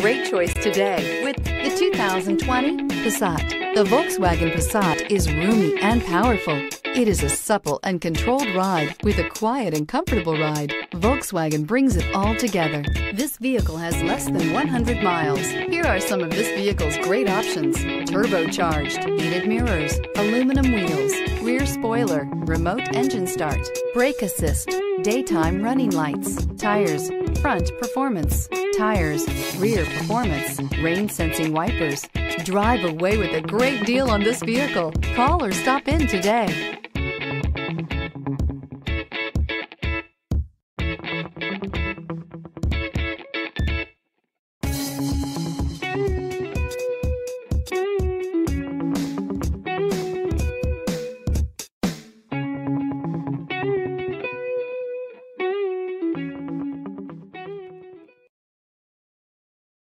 great choice today with the 2020 Passat. The Volkswagen Passat is roomy and powerful. It is a supple and controlled ride with a quiet and comfortable ride. Volkswagen brings it all together. This vehicle has less than 100 miles. Here are some of this vehicle's great options. Turbocharged, heated mirrors, aluminum wheels, rear spoiler, remote engine start, brake assist, daytime running lights, tires, front performance, tires, rear performance, rain sensing wipers. Drive away with a great deal on this vehicle. Call or stop in today.